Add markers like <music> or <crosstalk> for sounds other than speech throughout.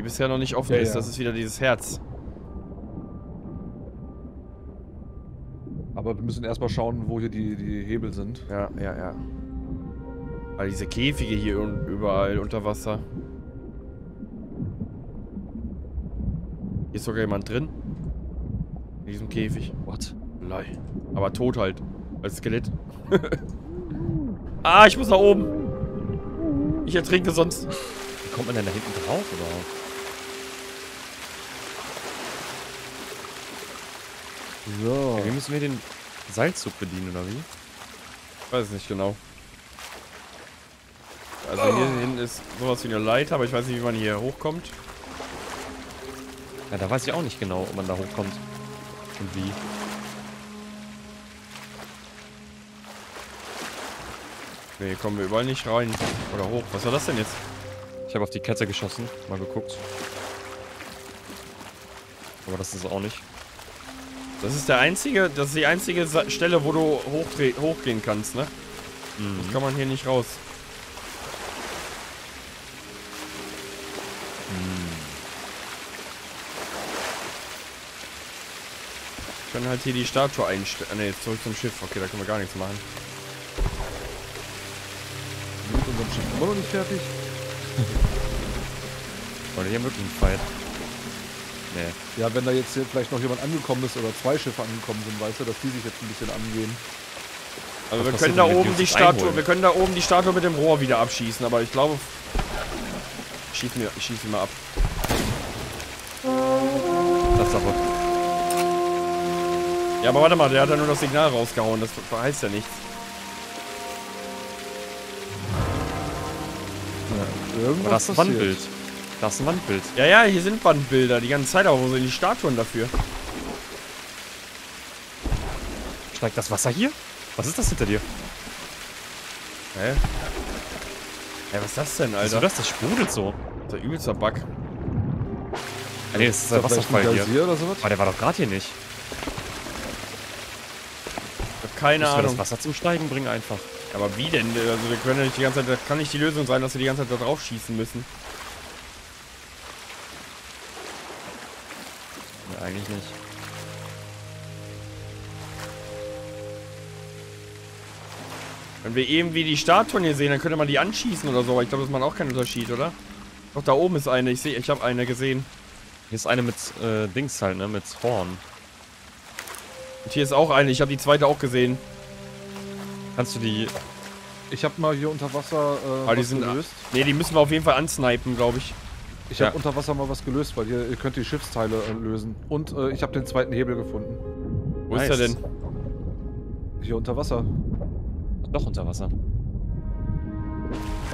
Die bisher noch nicht offen Ja, ist. ja. Das ist wieder dieses Herz. Aber wir müssen erstmal schauen, wo hier die, die Hebel sind. Ja, ja, ja. Weil diese Käfige hier überall unter Wasser. Hier ist sogar jemand drin. In diesem Käfig. What? Lei. Aber tot halt. Als Skelett. <laughs> ah, ich muss nach oben. Ich ertrinke sonst. Wie kommt man denn da hinten drauf überhaupt? So. Ja, wie müssen wir den Seilzug bedienen, oder wie? Ich weiß es nicht genau. Also hier hinten ist sowas wie eine Leiter, aber ich weiß nicht, wie man hier hochkommt. Ja, da weiß ich auch nicht genau, ob man da hochkommt. Und wie. Ne, hier kommen wir überall nicht rein. Oder hoch. Was war das denn jetzt? Ich habe auf die Kette geschossen, mal geguckt. Aber das ist es auch nicht. Das ist der einzige, das ist die einzige Stelle, wo du hochgehen kannst, ne? Mhm. Das kann man hier nicht raus. Wir können halt hier die Statue einstellen. Ne, zurück zum Schiff. Okay, da können wir gar nichts machen. Mit unserem Schiff immer noch nicht fertig. <laughs> Oder hier wirklich ein Fight. Nee. Ja, wenn da jetzt hier vielleicht noch jemand angekommen ist oder zwei Schiffe angekommen sind, weißt du, dass die sich jetzt ein bisschen angehen. Also Was wir können da oben die Statue, einholen? wir können da oben die Statue mit dem Rohr wieder abschießen, aber ich glaube. Ich schieß mir, ich schieß ihn mal ab. Tatsache. Ja, aber warte mal, der hat ja nur das Signal rausgehauen, das heißt ja nichts. Ja, irgendwas Aber das ist ein passiert. Wandbild. Das ist ein Wandbild. Ja, ja, hier sind Wandbilder die ganze Zeit, aber wo sind die Statuen dafür? Steigt das Wasser hier? Was ist das hinter dir? Hä? Hä, was ist das denn, Also Alter? das, das sprudelt so. Das ist der übelster Bug. Ah, nee, das ist Ist der Wasserfall ein hier. Oder sowas? Aber der war doch gerade hier nicht. Ich hab keine Müssen wir das Ahnung. Wasser zum Steigen bringen einfach. Aber wie denn? Also wir können ja nicht die ganze Zeit, das kann nicht die Lösung sein, dass wir die ganze Zeit da drauf schießen müssen. Eigentlich nicht. Wenn wir irgendwie die Statuen hier sehen, dann könnte man die anschießen oder so, aber ich glaube, das macht auch keinen Unterschied, oder? Doch, da oben ist eine, ich sehe, ich habe eine gesehen. Hier ist eine mit äh, Dings halt, ne? Mit Horn. Und hier ist auch eine, ich habe die zweite auch gesehen. Kannst du die. Ich habe mal hier unter Wasser äh, Aber die sind- gelöst. Ne, die müssen wir auf jeden Fall ansnipen, glaube ich. Ich Ja. habe unter Wasser mal was gelöst, weil hier, ihr könnt die Schiffsteile äh, lösen. Und äh, ich habe den zweiten Hebel gefunden. Wo ist Nice. er denn? Hier unter Wasser. Doch unter Wasser.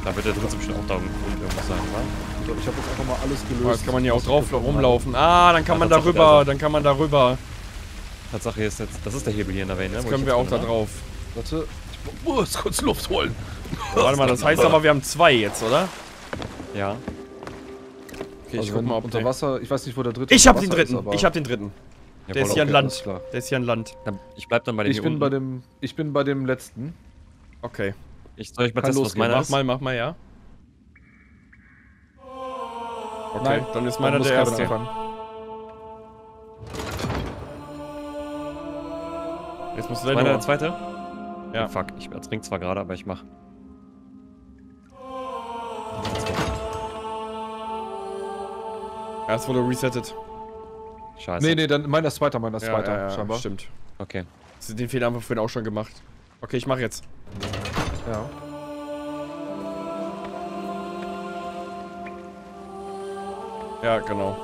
Da wird der dritte bestimmt auch da irgendwas sein, oder? So, ich habe jetzt einfach mal alles gelöst. Oh, jetzt kann man hier auch drauf rumlaufen. Ah, dann kann Ja, man darüber, also- dann kann man darüber. Tatsache ist jetzt. Das ist der Hebel hier in der Welt, ne? Jetzt können wir auch da oder? drauf. Warte, ich muss kurz Luft holen. Warte mal, das <laughs> heißt aber, wir haben zwei jetzt, oder? Ja. Okay, ich also guck wenn mal, ob unter. Wasser, ich weiß nicht, wo der dritte Ich unter hab den Wasser ist, dritten, aber- ich hab den dritten. ja Der ist hier an okay. Land. Der ist hier an Land. Ich bleib dann bei dem Ich hier bin unten. bei dem, ich bin bei dem letzten. Okay. Ich soll ich mal Kann testen, was losgehen. meiner Mach ist? mal, mach mal, ja. Okay, Nein, dann ist meiner der erste. anfangen. Jetzt musst du Meiner der deine zweite? Ja. Oh, fuck, ich ertrink zwar gerade, aber ich mach. Erst wurde resettet. Scheiße. Nee, nee, dann meiner ist zweiter, meiner ist Ja, zweiter, ja, ja, scheinbar. Stimmt. Okay. Den Fehler haben wir vorhin auch schon gemacht. Okay, ich mach jetzt. Ja. Ja, genau.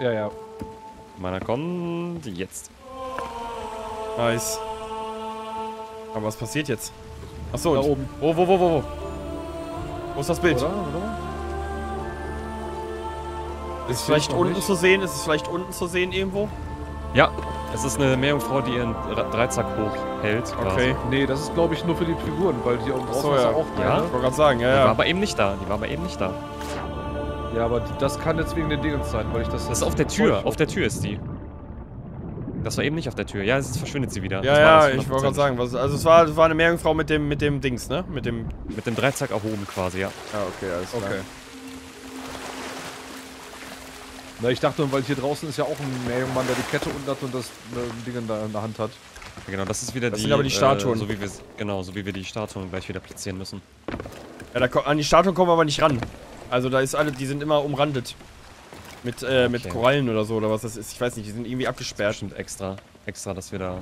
Ja, ja. Meiner kommt jetzt. Nice. Aber was passiert jetzt? Achso, Da und- oben. Wo, wo, wo, wo, wo? Wo ist das Bild? Oder? Oder? Ist es Ich vielleicht unten nicht. zu sehen? Ist es vielleicht unten zu sehen irgendwo? Ja, es ist eine Meerjungfrau, die ihren Dre- Dreizack hochhält. quasi. Okay. Nee, das ist glaube ich nur für die Figuren, weil hier unten draußen so, ist ja. ja auch Ja? eine. Ich wollte gerade sagen, ja, Die war ja. aber eben nicht da. Die war aber eben nicht da. Ja, aber die- das kann jetzt wegen den Dingens sein, weil ich das. Das ist auf der Tür. Auf der Tür ist die. Das war eben nicht auf der Tür. Ja, jetzt verschwindet sie wieder. Ja, ja, ich wollte gerade 100%. sagen, was, also es war, es war eine Meerjungfrau mit dem, mit dem Dings, ne? Mit dem... Mit dem Dreizack erhoben quasi, ja. Ja, okay, alles klar. Okay. Na, ich dachte, weil hier draußen ist ja auch ein Meerjungmann, der die Kette unten hat und das äh, Ding in der, in der Hand hat. Ja, genau, das ist wieder Das die. sind aber die Statuen. Äh, so wie wir, genau, so wie wir die Statuen gleich wieder platzieren müssen. Ja, da, an die Statuen kommen wir aber nicht ran. Also da ist alle, die sind immer umrandet. Mit, äh, mit Okay. Korallen oder so, oder was das ist. Ich weiß nicht, die sind irgendwie abgesperrt. Bestimmt extra, extra, dass wir da.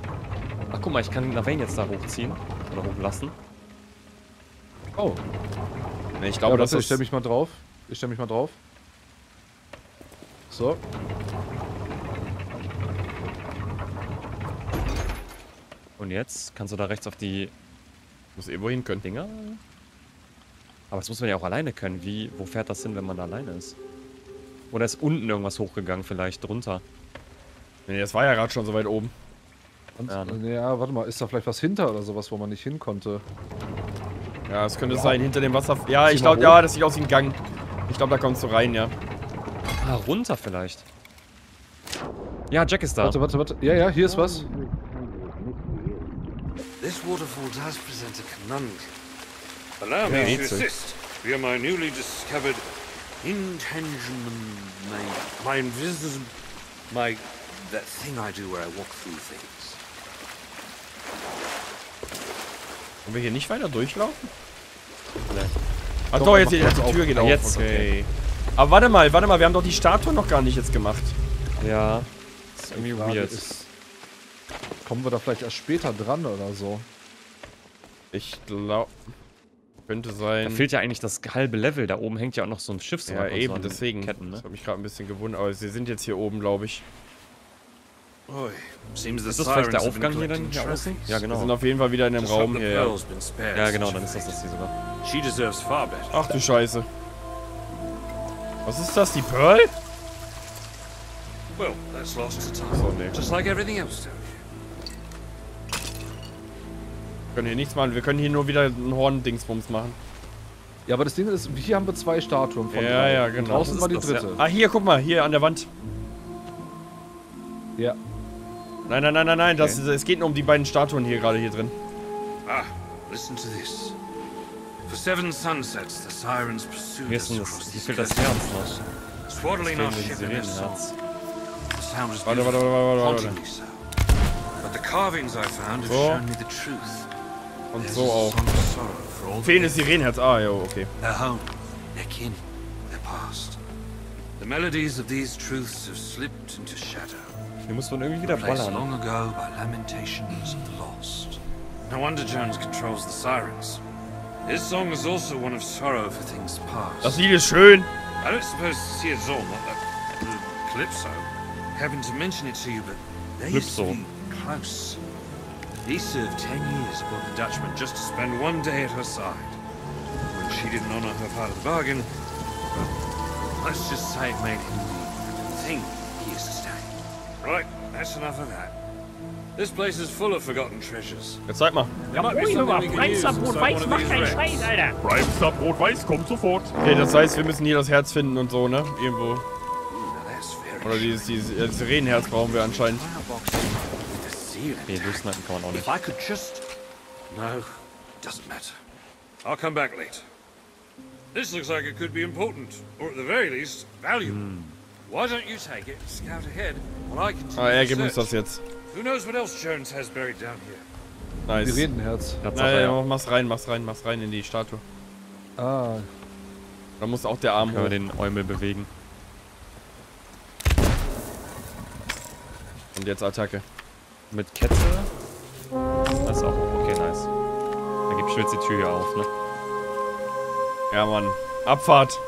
Ach guck mal, ich kann Navain jetzt da hochziehen. Oder hochlassen. Oh, Nee, ich ich glaube, glaube, das ich ist... stelle mich mal drauf. Ich stelle mich mal drauf. So. Und jetzt kannst du da rechts auf die Muss irgendwo hin können. Dinger. Aber das muss man ja auch alleine können. Wie, wo fährt das hin, wenn man da alleine ist? Oder ist unten irgendwas hochgegangen, vielleicht drunter? Nee, das war ja gerade schon so weit oben. Und, Ja, ja, ne? warte mal, ist da vielleicht was hinter oder sowas, wo man nicht hin konnte? Ja, es könnte sein, hinter dem Wasser... Ja, ich glaube, ja, das sieht aus wie ein Gang. Ich glaube, da kommst du rein, ja. Ah, runter vielleicht. Ja, Jack ist da. Warte, warte, warte. Ja, ja, hier ist was. This waterfall does present a conundrum. Allow me to assist via my newly discovered intention, my, my invisible, my, that thing I do where I walk through things. Wollen wir hier nicht weiter durchlaufen? Nee. Ach Doch, doch, jetzt, jetzt die. Tür geht auf. jetzt, okay. Aber warte mal, warte mal, wir haben doch die Statue noch gar nicht jetzt gemacht. Ja. Das ist irgendwie weird. ist, kommen wir da vielleicht erst später dran oder so? Ich glaube... Könnte Da sein... fehlt ja eigentlich das halbe Level. Da oben hängt ja auch noch so ein Schiff. ja, eben, deswegen. Ketten, ne? Das hat mich gerade ein bisschen gewundert, aber sie sind jetzt hier oben, glaube ich. Oi, seems the Ist das vielleicht der Aufgang hier dann hier außen? Ja, Wir genau. sind auf jeden Fall wieder in dem Raum hier. Ja. Ja, genau, dann ist das das hier sogar. She deserves far better. Ach du Scheiße. Was ist das, die Pearl? Well, that's lost to time. So, nee. Just like everything else down Wir können hier nichts machen, wir können hier nur wieder ein Horn-Dingsbums machen. Ja, aber das Ding ist, hier haben wir zwei Statuen von Ja, drei. ja, Und genau. draußen Das war die das, dritte. Ah, hier, guck mal, hier an der Wand. Ja. Nein, nein, nein, nein, nein, das, es geht nur um die beiden Statuen hier gerade hier drin. here. Ah, listen to this. For seven sunsets, the sirens pursued Hier, ist us across das, hier fehlt das Herz noch. swaddling our ship in their song. The sound was Warte, warte, warte, warte, warte. hauntingly so. But the carvings I found have shown me the truth. Und so auch. song of sorrow for all Fehlendes Sirenenherz. Ah, jo, okay. Their home, their kin, their past. The melodies of these truths have slipped into shadow, Hier muss man irgendwie wieder ballern. long ago by lamentations of the lost. No wonder Jones controls the sirens. His song is also one of sorrow for things past. Das Lied ist schön. I don't suppose to see a Zorn like that Calypso. Happen to mention it to you, but they used to be close. He served ten years aboard the Dutchman just to spend one day at her side. When she didn't honor her part of the bargain, well, let's just say it made him think he is to stay. Right, that's enough of that. This place is full of forgotten treasures. Jetzt zeig mal. Something aber we can use Brot inside Weiß macht keinen. Scheiß, Alter. Primestar Rot-Weiß kommt sofort. Okay, das heißt, wir müssen hier das Herz finden und so, ne? Irgendwo. Oder dieses, dieses äh, Sirenenherz brauchen wir anscheinend. Nee, durchsnipen kann man auch nicht. If I could just... No, doesn't matter. I'll come back later. This looks like it could be important, or at the very least, valuable. Why don't you take it scout ahead while I continue Ah, er gibt uns das jetzt. Who knows what else Jones has buried down here? Nice. Sirenenherz. Tatsache, Naja, ja. ja. mach's rein, mach's rein, mach's rein in die Statue. Ah, Da muss auch der Arm Können wir den Eumel bewegen. Und jetzt Attacke. Mit Kette. Das ist auch okay, nice. Dann gib ich jetzt die Tür hier auf, ne? Ja, Mann. Abfahrt.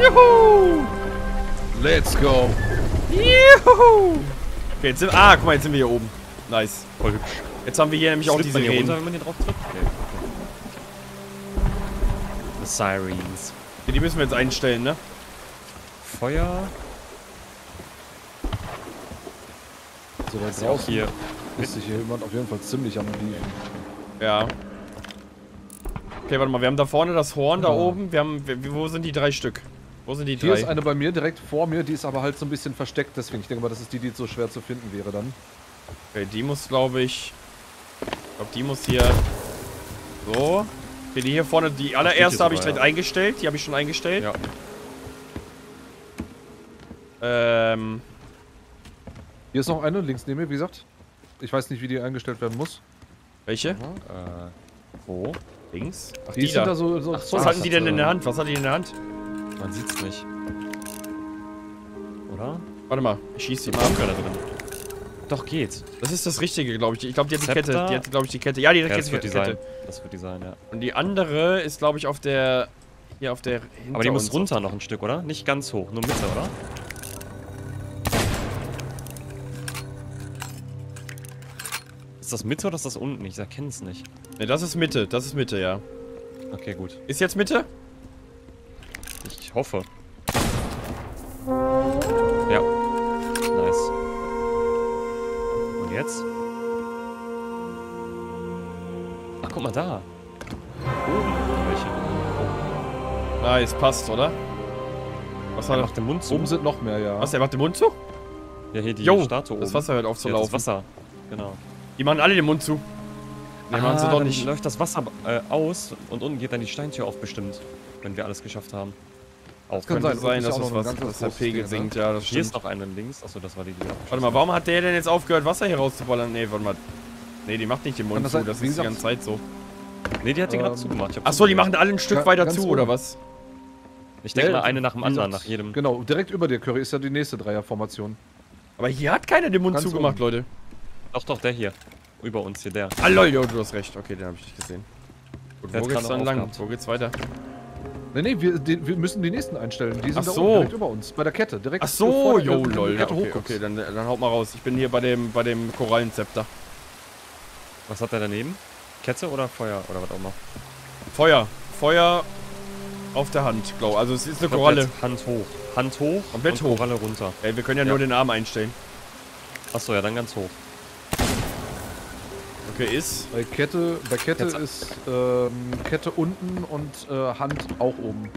Juhu! let's go. Juhu! Okay, jetzt sind, ah, guck mal, jetzt sind wir hier oben. Nice. Voll hübsch. Jetzt haben wir hier nämlich auch Slippt diese man hier runter, Reden. wenn man hier drauf tritt? Nee, okay. The Sirens. Die müssen wir jetzt einstellen, ne? Feuer. So, da Ist auch hier. ist sich hier jemand auf jeden Fall ziemlich am Lieben. Ja. Okay, warte mal, wir haben da vorne das Horn da Ja. oben. Wir haben, wo sind die drei Stück? Wo sind die Hier drei? ist eine bei mir direkt vor mir, die ist aber halt so ein bisschen versteckt, deswegen ich denke mal, das ist die, die so schwer zu finden wäre dann. Okay, die muss, glaube ich. Ich glaube, die muss hier. So. Okay, die hier vorne, die allererste habe ich direkt ja. eingestellt. Die habe ich schon eingestellt. Ja. Ähm, Hier ist noch eine, links neben mir, wie gesagt. Ich weiß nicht, wie die eingestellt werden muss. welche? Äh, wo? Links? Ach, Die, die, sind da. da so. so Was Zeugs, hatten die denn in der Hand? Was hat die in der Hand? Man sieht's nicht. Oder? Warte mal, ich schieß die mal ab. keiner drin. Doch, geht. Das ist das Richtige, glaube ich. Ich glaube, die hat die Zepter? Kette. Die hat, glaube ich, die Kette. Ja, die hat Ja, das wird die Kette. sein. Das wird die sein, ja. Und die andere ist, glaube ich, auf der. Hier auf der. Aber die muss runter noch ein Stück, oder? Nicht ganz hoch, nur Mitte, oder? Ist das Mitte oder ist das unten? Ich erkenne es nicht. Ne, das ist Mitte. Das ist Mitte, ja. Okay, gut. Ist jetzt Mitte? Ich hoffe. Ja. Nice. Und jetzt? Ach, guck mal da. Oben. Welche? Nice, passt, oder? Was Er macht den Mund zu. Oben sind noch mehr, ja. Was, er macht den Mund zu? Ja, hier die Jo, Statue das oben. Wasser hört auf zu Ja, das laufen. Wasser. Genau. Die machen alle den Mund zu. Ne, machen sie Ah, doch dann nicht. läuft das Wasser äh, aus und unten geht dann die Steintür auf bestimmt, wenn wir alles geschafft haben. Kann Könnte sein. sein, dass auch das was, dass der großes Pegel ne? sinkt, ja, das Hier ist noch eine links. Achso, das war die, die Warte mal, warum hat der denn jetzt aufgehört, Wasser hier rauszuballern? Ne, warte mal. Ne, die macht nicht den Mund das zu, sein? das ist die ganze Zeit so. Nee, die hat die gerade Ähm, zugemacht. Achso, die machen alle ein Stück Ja, weiter zu, oben. oder was? Ich denke Ja, mal eine nach dem anderen, gesagt, nach jedem. Genau, direkt über der Curry ist ja die nächste Dreierformation. Aber hier hat keiner den Mund zugemacht. Leute. Doch, doch, der hier. Über uns hier, der. Ah, lol, jo, du hast recht. Okay, den habe ich nicht gesehen. Gut, wo geht's dann lang? Wo geht's weiter? Nee, nee, wir, die, wir müssen die nächsten einstellen. Die sind Ach da so. oben, direkt über uns. Bei der Kette. Direkt Ach so, jo, lol. die Ja, Kette okay, okay, dann, dann haut mal raus. Ich bin hier bei dem, bei dem Korallenzepter. Was hat der daneben? Kette oder Feuer oder was auch immer? Feuer. Feuer auf der Hand, glaube Also es ist eine Koralle. Hand hoch. Hand hoch Komplett und hoch. Koralle runter. Ey, wir können ja, Ja. nur den Arm einstellen. Achso, ja, dann ganz hoch. Okay, ist. Bei Kette, bei Kette Jetzt- ist ähm, Kette unten und äh, Hand auch oben.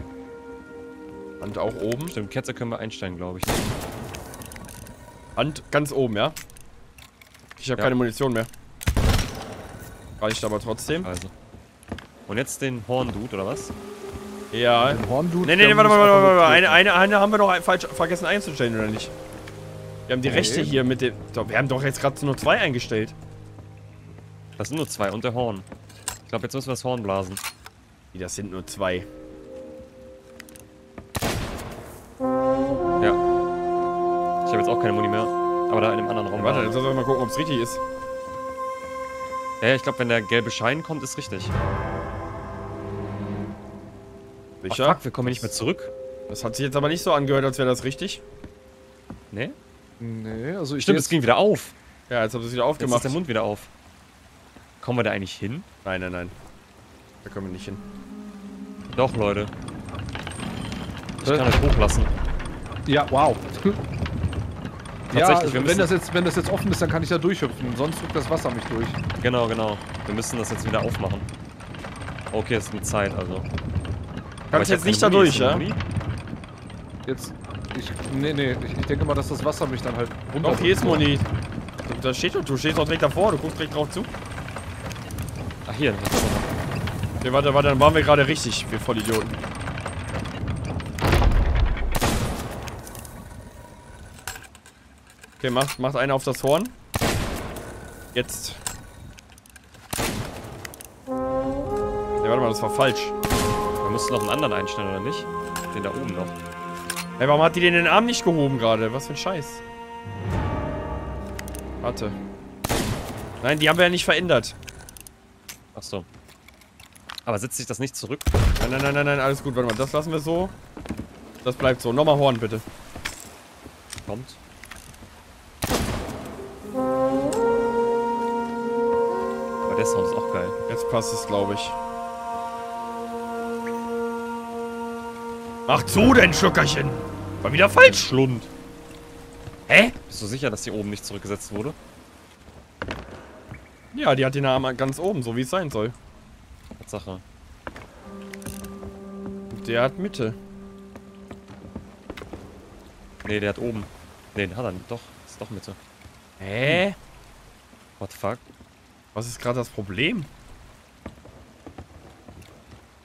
Hand auch oben. Stimmt, Kette können wir einstellen, glaube ich. Hand ganz oben, ja? Ich habe Ja. keine Munition mehr. Reicht aber trotzdem. Also. Und jetzt den Horn-Dude, oder was? Ja. Den Horndude. Nee, nee, nee, warte, warte, warte, warte. Eine, eine, eine haben wir doch falsch vergessen einzustellen, oder nicht? Wir haben die Okay. rechte hier mit dem. Doch, wir haben doch jetzt gerade nur zwei eingestellt. Das sind nur zwei und der Horn. Ich glaube, jetzt müssen wir das Horn blasen. Wie, das sind nur zwei. Ja. Ich habe jetzt auch keine Muni mehr. Aber da in dem anderen Raum. Warte, war- jetzt sollen wir mal gucken, ob es richtig ist. Ja, ich glaube, wenn der gelbe Schein kommt, ist richtig. Ach, Sicher? fuck, wir kommen hier nicht mehr zurück. Das hat sich jetzt aber nicht so angehört, als wäre das richtig. Ne? Nee, also ich Stimmt, es jetzt, ging wieder auf. Ja, jetzt haben sie es wieder Jetzt aufgemacht. ist der Mund wieder auf. Kommen wir da eigentlich hin? Nein, nein, nein. Da können wir nicht hin. Doch, Leute. Ich Äh. kann euch hochlassen. Ja, wow. ja, Tatsächlich, wir wenn das, jetzt, wenn das jetzt offen ist, dann kann ich da durchhüpfen. Sonst drückt das Wasser mich durch. Genau, genau. Wir müssen das jetzt wieder aufmachen. Okay, es ist mit Zeit, also. Kannst ich jetzt nicht da durch, ja? Muni? Jetzt. Ich, nee, nee, ich, ich denke mal, dass das Wasser mich dann halt runter. Doch, hier ist Moni. Da steht doch, du stehst doch direkt davor, du guckst direkt drauf zu. Ach, hier. das ist doch noch- Okay, warte, warte, dann waren wir gerade richtig, wir Vollidioten. Okay, macht, macht einer auf das Horn. Jetzt. Ne, warte mal, das war falsch. Wir müssen noch einen anderen einstellen, oder nicht? Den da oben noch. Hey, warum hat die denn den Arm nicht gehoben gerade? Was für ein Scheiß. Warte. Nein, die haben wir ja nicht verändert. Ach so. Aber setzt sich das nicht zurück? Nein, nein, nein, nein, nein, alles gut. Warte mal, das lassen wir so. Das bleibt so. Nochmal Horn, bitte. Kommt. Aber der Sound ist auch geil. Jetzt passt es, glaube ich. Mach zu, dein Schluckerchen. War wieder falsch. Schlund. Hä? Bist du sicher, dass die oben nicht zurückgesetzt wurde? Ja, die hat den Arm ganz oben, so wie es sein soll. Tatsache. Der hat Mitte. Nee, der hat oben. Nee, den hat er nicht. Doch, ist doch Mitte. Hä? What the fuck? Was ist gerade das Problem?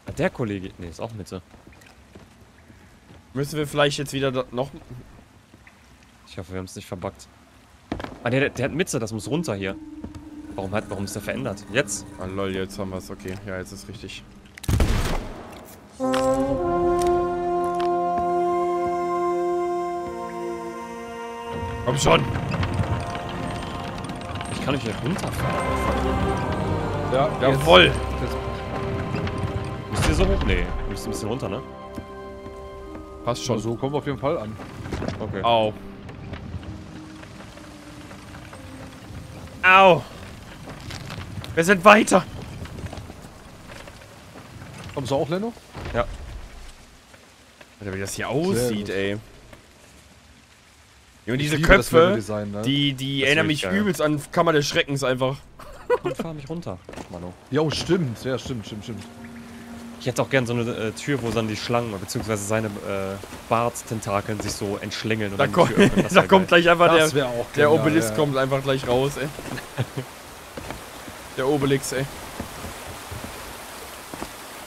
Ah, der Kollege. Nee, ist auch Mitte. Müssen wir vielleicht jetzt wieder noch... Ich hoffe, wir haben es nicht verbuggt. Ah, der, der hat Mitze, das muss runter hier. Warum, hat, warum ist der verändert? Jetzt? Ah, lol, jetzt haben wir es. Okay, ja, jetzt ist richtig. Komm schon! Ich kann nicht hier runterfahren. Ja, Jawoll! Jetzt, jetzt, Müsst ihr so hoch? Nee, müsst ein bisschen runter, ne? Passt schon. so kommen wir auf jeden Fall an. Okay. Au. Au! Wir sind weiter! Kommst du auch, Leno? Alter, wie das hier aussieht, ey. Junge, diese Köpfe, ne? die, die Das erinnern mich geil. übelst an Kammer des Schreckens einfach. Und fahr mich runter, Mano. Jo, stimmt. Ja, stimmt, stimmt, stimmt. Ich hätte auch gern so eine äh, Tür, wo dann die Schlangen, beziehungsweise seine äh, Barttentakeln sich so entschlängeln. Und Da, dann komm, öffnen. <laughs> Da kommt geil. gleich einfach Das der, der Obelisk ja. kommt einfach gleich raus, ey. <laughs> der Obelix, ey.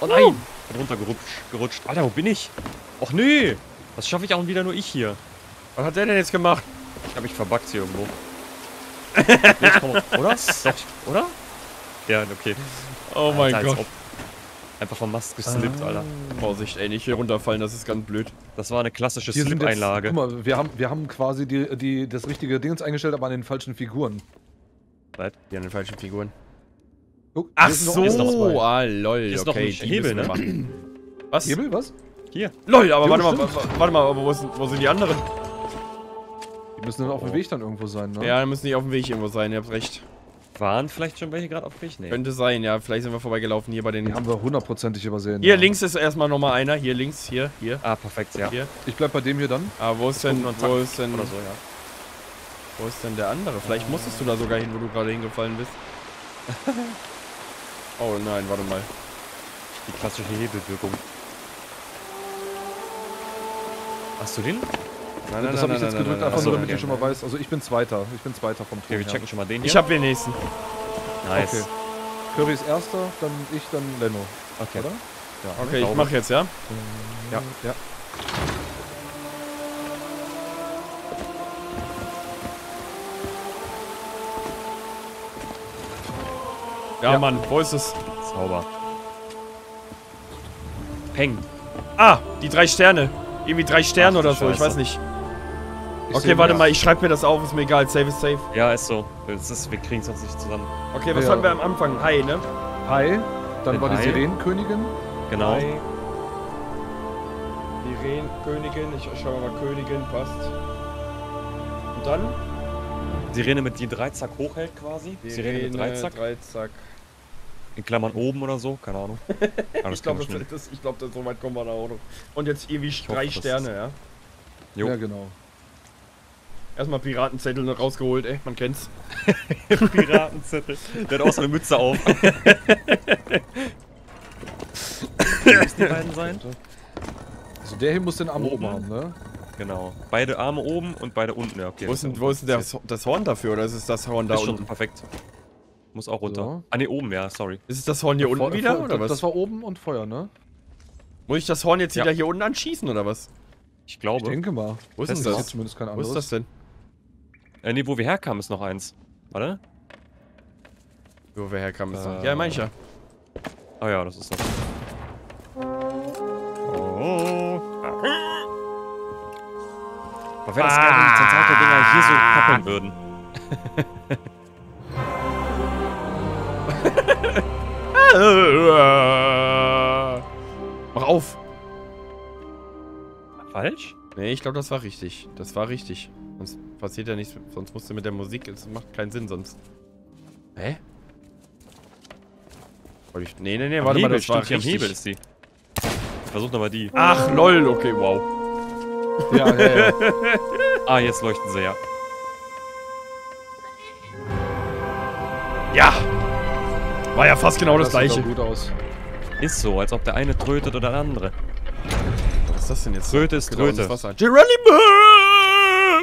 Oh nein! Bin runtergerutscht. Gerutscht. Alter, wo bin ich? Och nee! Das schaffe ich auch wieder nur ich hier. Was hat der denn jetzt gemacht? Ich habe mich verbuggt hier irgendwo. <laughs> Nee, noch- oder? Doch, ich- oder? Ja, okay. Oh mein Alter, Gott. Einfach vom Mast geslippt, Alter. Vorsicht, ey, nicht hier runterfallen, das ist ganz blöd. Das war eine klassische Slip-Einlage. guck mal, wir haben, wir haben quasi die, die, das richtige Dingens eingestellt, aber an den falschen Figuren. Die an den falschen Figuren. Guck, Ach noch- so, sind noch ah, lol, Hier ist noch okay, ein die Hebel, ne? <clears throat> Was? Hebel, was? Hier. Lol, aber Jo, warte mal, warte mal, aber wo sind, wo sind die anderen? Die müssen dann auf dem Weg dann irgendwo sein, ne? Ja, die müssen nicht auf dem Weg irgendwo sein, ihr habt recht. Waren vielleicht schon welche gerade auf Weg? Nee. Könnte sein, ja, vielleicht sind wir vorbeigelaufen hier bei den... Die haben wir hundertprozentig übersehen. Hier ja. links ist erstmal nochmal einer, hier links, hier, hier. Ah, perfekt, ja. Hier. Ich bleib bei dem hier dann. Ah, wo ist denn, wo ist denn, Oder so, ja. wo ist denn der andere? Vielleicht musstest du da sogar hin, wo du gerade hingefallen bist. <laughs> Oh nein, warte mal. Die klassische Hebelwirkung. Hast du den? Nein, das habe ich jetzt gedrückt, einfach Achso, nur damit okay. ich schon mal weiß. Also ich bin Zweiter. Ich bin Zweiter vom Okay, Turm. wir checken schon mal den hier. Ich hab den nächsten. Nice. Okay. Curry ist Erster, dann ich, dann Leno. Okay. Oder? Ja, Okay, ich glaube. mach jetzt, ja? Ja. Ja. Ja, Ja. Mann, wo ist es? Zauber. Peng. Ah, die drei Sterne. Irgendwie drei Sterne Ach, oder so, ich Scheiße. weiß nicht. Ich Okay, warte mal, ich schreibe mir das auf, ist mir egal, safe is safe. Ja, ist so. Das ist, wir kriegen es sonst nicht zusammen. Okay, was Ja. hatten wir am Anfang? Hi, ne? Hi. Dann war die. Sirenenkönigin. Genau. Hi. Sirene, Königin, ich schau mal, Königin, passt. Und dann? Sirene mit die Dreizack hochhält quasi. Sirene, mit Dreizack. Dreizack. In Klammern oben oder so, keine Ahnung. <laughs> Aber Ich glaube, das, das, ich glaub, das, so weit kommen wir da auch noch. Und jetzt irgendwie drei hoffe, Sterne, ja? Jo. Ja, genau. Erstmal Piratenzettel noch rausgeholt, ey, man kennt's. <laughs> Piratenzettel. Der hat auch so eine Mütze auf. müssen die beiden sein? Also der hier muss den Arm Oben. oben haben, ne? Genau. Beide Arme oben und beide unten. Ja, okay. Wo ist denn, wo ist denn das, das Horn dafür, oder ist es das Horn da ist unten? schon perfekt. Muss auch runter. So. Ah, ne, oben, ja, sorry. Ist es das Horn hier unten Feu- wieder, oder was? Das war oben und Feuer, ne? Muss ich das Horn jetzt Ja. wieder hier unten anschießen, oder was? Ich Ich glaube. denke mal. Wo ist denn Das das? zumindest kein Wo ist das denn? Äh, ne, wo wir herkamen, ist noch eins. Warte. Wo wir herkamen, ist. Äh, Ja, mein ich ja. Ah ja, das ist das. Oh. Aber wäre das geil, wenn die Tentakeldinger hier so koppeln würden. <laughs> <laughs> <laughs> Mach auf! Falsch? Nee, ich glaube, das war richtig. Das war richtig. Sonst passiert ja nichts. Sonst musst du mit der Musik. Es macht keinen Sinn sonst. Hä? Wollte ich. Nee, nee, nee, Am warte mal, Hebel, das war stimmt, hier am richtig. Hebel ist die. Ich versuch nochmal die. Ach, lol, okay, wow. Ja, ja, ja. <laughs> Ah, jetzt leuchten sie. Ja! War ja fast genau das, sieht gleiche. doch gut aus. Ist so, als ob der eine trötet oder der andere. Was ist das denn jetzt? Tröte ist Genau, Tröte. Wasser. Geronimo!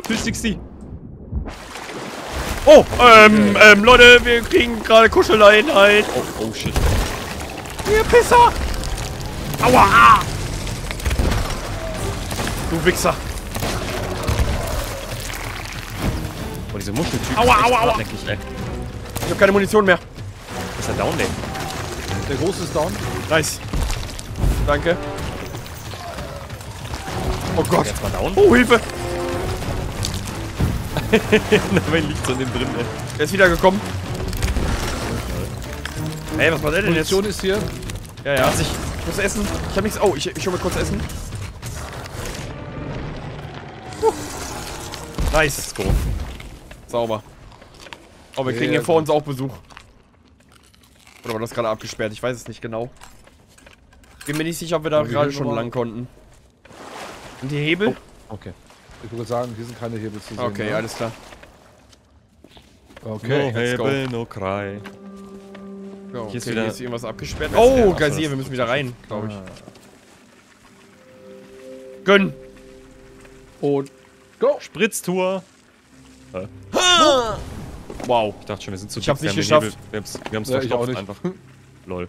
360. Oh, ähm, ähm, Leute, wir kriegen gerade Kuscheleinheit. Oh, oh shit. Ihr Pisser! Aua! Du Wichser! Oh, diese Muscheltypen Aua, aua, aua. Ich habe keine Munition mehr. Ist er down, ey? Der große ist down. Nice. Danke. Oh Gott. Jetzt mal down. Oh, Hilfe. <laughs> Nein, liegt so in dem drin, ey. Er ist wieder gekommen. Ey, was war der denn jetzt? Munition ist hier. Ja, ja. Ich muss essen. Ich hab nichts. Oh, ich, ich hol mal kurz Essen. Huh. Nice. Let's go. Sauber. Oh, wir kriegen Sehr hier vor gut. uns auch Besuch. Oder war das gerade abgesperrt? Ich weiß es nicht genau. Bin mir nicht sicher, ob wir da gerade schon lang konnten. Und die Hebel? Okay. Ich würde sagen, hier sind keine Hebel zu sehen. okay, ne? alles klar. Okay. no let's go. Hebel, no cry. Ja, okay, Hier ist wieder- hier ist irgendwas abgesperrt. Oh, das wir müssen wieder rein, glaube ich. Ah. Gönn! Und go! Spritztour. Wow. Ich dachte schon, wir sind zu Ich hab's nicht wir haben den geschafft. Wir haben's, wir haben's Ja, verstopft nicht. einfach. Lol.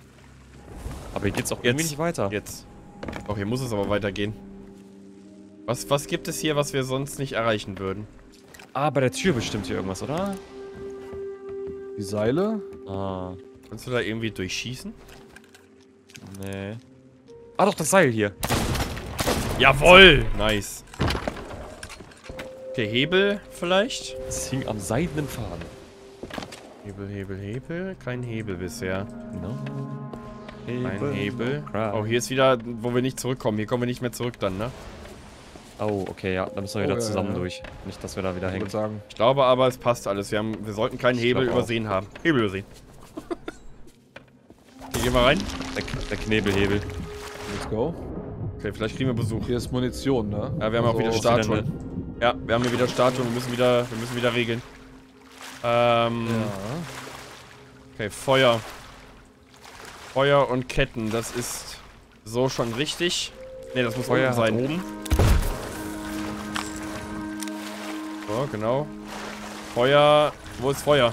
Aber hier geht's auch irgendwie Jetzt. nicht weiter. Jetzt. Hier muss es aber weitergehen. Was, was gibt es hier, was wir sonst nicht erreichen würden? Ah, bei der Tür bestimmt hier irgendwas, oder? Die Seile. Ah, Kannst du da irgendwie durchschießen? nee. Ah, doch, das Seil hier. Jawoll! Nice. Okay, Hebel vielleicht? Es hing am seidenen Faden. Hebel, Hebel, Hebel. Kein Hebel bisher. No. Kein Hebel. cry. Oh, hier ist wieder, wo wir nicht zurückkommen. Hier kommen wir nicht mehr zurück dann, ne? Oh, okay, ja. Da müssen wir Oh, wieder ja, zusammen ja. durch. Nicht, dass wir da wieder Ich hängen. würde sagen. Ich glaube aber, es passt alles. Wir, haben, wir sollten keinen Ich Hebel glaub auch. übersehen haben. Hebel übersehen. okay, gehen wir rein. Der, der Knebelhebel. Let's go. Okay, vielleicht kriegen wir Besuch. Hier ist Munition, ne? Ja, wir haben auch wieder ist wieder Statuen. Ja, wir haben hier wieder Statuen. Wir müssen wieder, wir müssen wieder regeln. Ähm, Ja. okay, Feuer. Feuer und Ketten, das ist so schon richtig. Ne, das muss Feuer unten sein. oben. So, genau. Feuer, wo ist Feuer?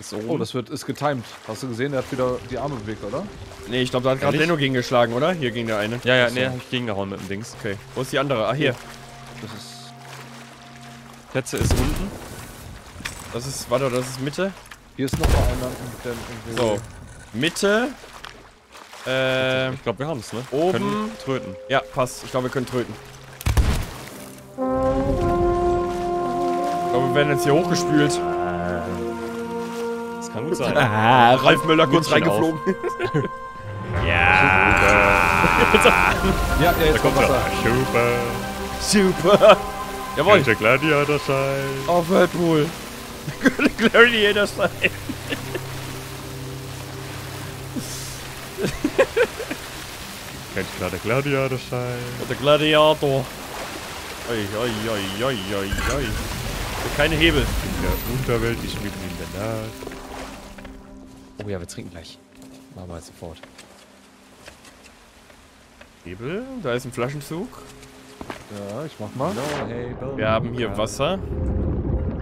Ist oben. Oh, das wird, ist getimed. Hast du gesehen, der hat wieder die Arme bewegt, oder? Ne, ich glaube, da hat gerade Ehrlich? Lenno gegengeschlagen, oder? Hier ging der eine. ja, ja, nee, hab ich gegengehauen mit dem Dings. Okay, wo ist die andere? Ah, hier. Das ist. Plätze ist unten. Das ist, warte, das ist Mitte. Hier ist noch mal einer. So. Mitte. Ähm, ich glaube, wir haben es, ne? oben. Können tröten. ja, passt. Ich glaube, wir können tröten. Ich glaube, wir werden jetzt hier hochgespült. Das kann gut sein. <laughs> Ah, Ralf Möller kurz reingeflogen. <laughs> Ja, <laughs> ja, jetzt kommt Wasser. Super. Super. Jawohl. Der Gladiator sein. Auf Whirlpool. Gladiator sein. Könnte klar der Gladiator sein. Der Gladiator. Oi, oi, oi, oi, oi, oi. Keine Hebel. In der Unterwelt ist mitten in der Nacht. Oh ja, wir trinken gleich. Machen wir jetzt sofort. Hebel? Da ist ein Flaschenzug. Ja, ich mach mal. Wir haben hier Wasser.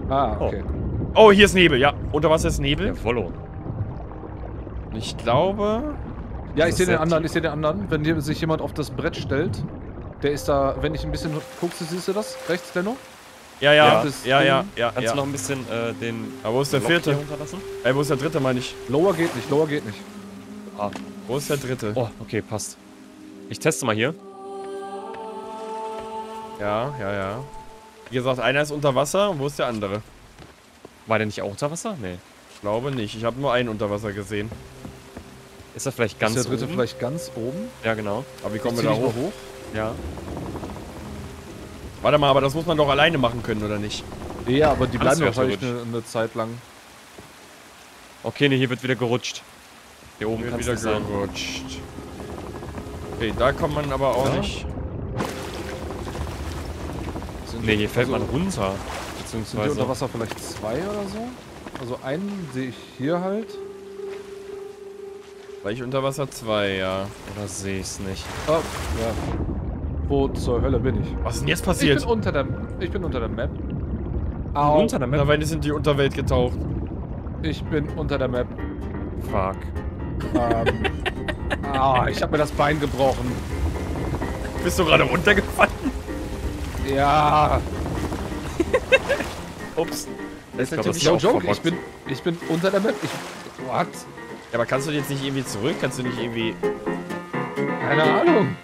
Ah, okay. Oh, hier ist Nebel. Ja, unter Wasser ist Nebel. Der Wollo. Ich glaube... Ja, ich sehe den anderen, ich sehe den anderen. Wenn hier sich jemand auf das Brett stellt, der ist da, wenn ich ein bisschen guckst, siehst du das? Rechts, Denno? Ja, ja, Ja, ja, ja, ja. Kannst ja. du noch ein bisschen äh, den Aber wo ist der Lock vierte? Ey, wo ist der dritte, meine ich? Lower geht nicht, lower geht nicht. Ah. Wo ist der dritte? Oh, okay, passt. Ich teste mal hier. Ja, ja, ja. Wie gesagt, einer ist unter Wasser und wo ist der andere? War der nicht auch unter Wasser? Nee. Ich glaube nicht. Ich habe nur einen unter Wasser gesehen. Ist er vielleicht ganz ist der dritte oben? vielleicht ganz oben? Ja, genau. Aber wie kommen wir da hoch? hoch? Ja. Warte mal, aber das muss man doch alleine machen können, oder nicht? Ja, aber die bleiben wahrscheinlich eine, eine Zeit lang. Okay, nee, hier wird wieder gerutscht. Hier oben Wird kann wieder es sein. gerutscht. Okay, da kommt man aber auch Ja. nicht. Sind Nee, hier fällt also, man runter. Sind Beziehungsweise... unter Wasser vielleicht zwei oder so? Also einen sehe ich hier halt. Gleich unter Wasser 2, ja. Oder sehe ich es nicht? Ah, ja. Wo zur Hölle bin ich? Was ist denn jetzt Ich passiert? bin unter der, ich bin unter der Map. Au, Unter der Map? Mittlerweile sind die Unterwelt getaucht. ich bin unter der Map. Fuck. Ähm, <laughs> ah, ich habe mir das Bein gebrochen. Bist du gerade runtergefallen? Ja, <laughs> Ups. Das ist natürlich No joke, ich bin, ich bin unter der Map. Ich, what? Ja, aber kannst du jetzt nicht irgendwie zurück? Kannst du nicht irgendwie... Keine Ahnung.